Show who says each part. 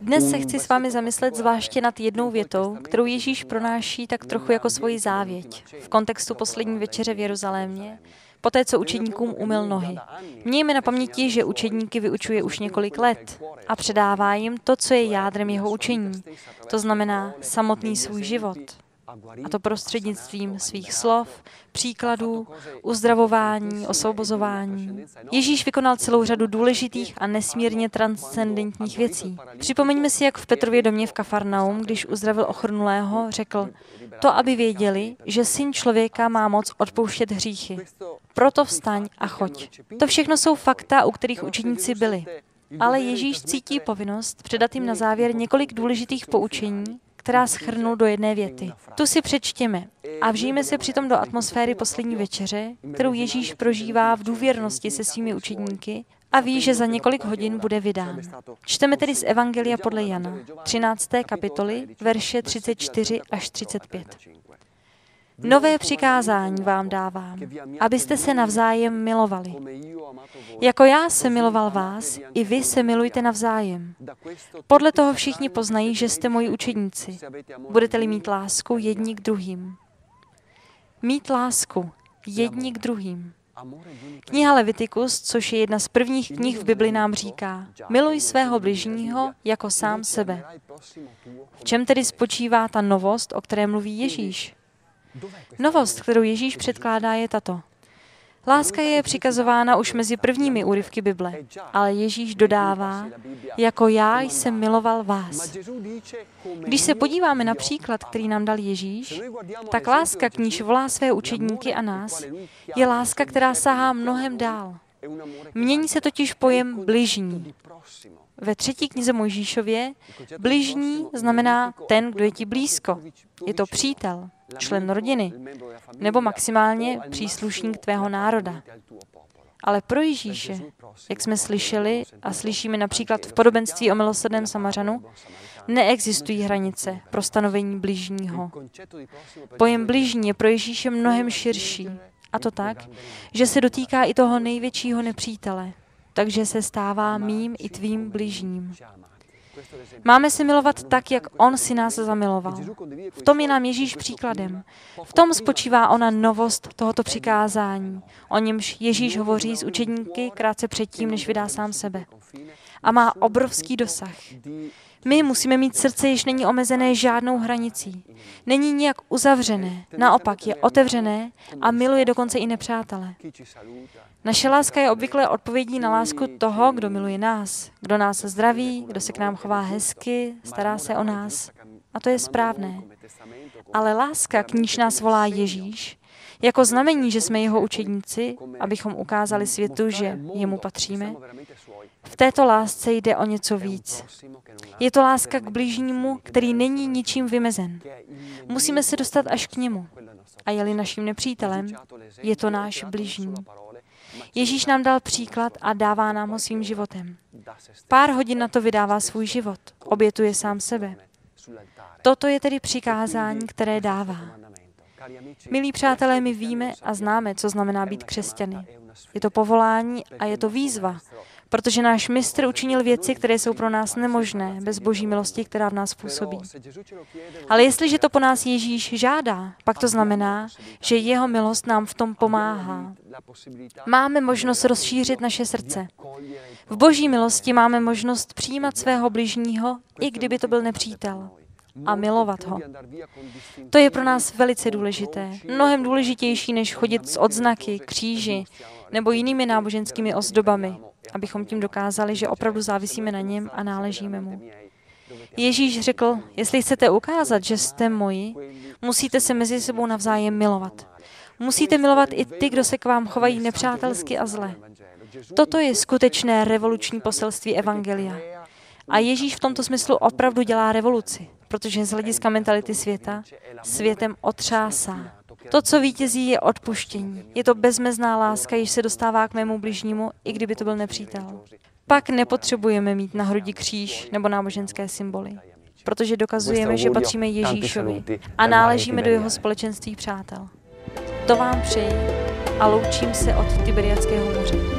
Speaker 1: Dnes se chci s vámi zamyslet zvláště nad jednou větou, kterou Ježíš pronáší tak trochu jako svoji závěť v kontextu poslední večeře v Jeruzalémě, poté co učedníkům umyl nohy. Mějme na paměti, že učedníky vyučuje už několik let a předává jim to, co je jádrem jeho učení. To znamená samotný svůj život. A to prostřednictvím svých slov, příkladů, uzdravování, osvobozování. Ježíš vykonal celou řadu důležitých a nesmírně transcendentních věcí. Připomeňme si, jak v Petrově domě v Kafarnaum, když uzdravil ochrnulého, řekl, to, aby věděli, že syn člověka má moc odpouštět hříchy. Proto vstaň a choď. To všechno jsou fakta, u kterých učeníci byli. Ale Ježíš cítí povinnost předat jim na závěr několik důležitých poučení, která schrnul do jedné věty. Tu si přečtěme a vžijeme se přitom do atmosféry poslední večeře, kterou Ježíš prožívá v důvěrnosti se svými učedníky a ví, že za několik hodin bude vydán. Čteme tedy z Evangelia podle Jana, 13. kapitoly, verše 34 až 35. Nové přikázání vám dávám, abyste se navzájem milovali. Jako já jsem miloval vás, i vy se milujte navzájem. Podle toho všichni poznají, že jste moji učedníci. Budete-li mít lásku jedni k druhým. Mít lásku jedni k druhým. Kniha Levitikus, což je jedna z prvních knih v Bibli, nám říká, miluj svého bližního jako sám sebe. V čem tedy spočívá ta novost, o které mluví Ježíš? Novost, kterou Ježíš předkládá, je tato. Láska je přikazována už mezi prvními úryvky Bible, ale Ježíš dodává, jako já jsem miloval vás. Když se podíváme na příklad, který nám dal Ježíš, tak láska, k níž volá své učedníky a nás, je láska, která sahá mnohem dál. Mění se totiž pojem bližní. Ve třetí knize Mojžíšově bližní znamená ten, kdo je ti blízko. Je to přítel, člen rodiny, nebo maximálně příslušník tvého národa. Ale pro Ježíše, jak jsme slyšeli a slyšíme například v podobenství o milosrdném Samařanu, neexistují hranice pro stanovení bližního. Pojem bližní je pro Ježíše mnohem širší. A to tak, že se dotýká i toho největšího nepřítele, takže se stává mým i tvým bližním. Máme se milovat tak, jak On si nás zamiloval. V tom je nám Ježíš příkladem. V tom spočívá ona novost tohoto přikázání, o němž Ježíš hovoří s učedníky krátce předtím, než vydá sám sebe. A má obrovský dosah. My musíme mít srdce, jež není omezené žádnou hranicí. Není nijak uzavřené, naopak je otevřené a miluje dokonce i nepřátele. Naše láska je obvykle odpovědí na lásku toho, kdo miluje nás, kdo nás zdraví, kdo se k nám chová hezky, stará se o nás. A to je správné. Ale láska, k níž nás volá Ježíš, jako znamení, že jsme jeho učedníci, abychom ukázali světu, že jemu patříme, v této lásce jde o něco víc. Je to láska k blížnímu, který není ničím vymezen. Musíme se dostat až k němu. A je-li naším nepřítelem, je to náš blížní. Ježíš nám dal příklad a dává nám ho svým životem. Pár hodin na to vydává svůj život, obětuje sám sebe. Toto je tedy přikázání, které dává. Milí přátelé, my víme a známe, co znamená být křesťany. Je to povolání a je to výzva, protože náš mistr učinil věci, které jsou pro nás nemožné, bez boží milosti, která v nás působí. Ale jestliže to po nás Ježíš žádá, pak to znamená, že jeho milost nám v tom pomáhá. Máme možnost rozšířit naše srdce. V boží milosti máme možnost přijímat svého bližního, i kdyby to byl nepřítel a milovat ho. To je pro nás velice důležité. Mnohem důležitější, než chodit s odznaky, kříži nebo jinými náboženskými ozdobami, abychom tím dokázali, že opravdu závisíme na něm a náležíme mu. Ježíš řekl, jestli chcete ukázat, že jste moji, musíte se mezi sebou navzájem milovat. Musíte milovat i ty, kdo se k vám chovají nepřátelsky a zle. Toto je skutečné revoluční poselství Evangelia. A Ježíš v tomto smyslu opravdu dělá revoluci, protože z hlediska mentality světa světem otřásá. To, co vítězí, je odpuštění. Je to bezmezná láska, již se dostává k mému bližnímu, i kdyby to byl nepřítel. Pak nepotřebujeme mít na hrudi kříž nebo náboženské symboly, protože dokazujeme, že patříme Ježíšovi a náležíme do jeho společenství přátel. To vám přeji a loučím se od Tiberiackého moře.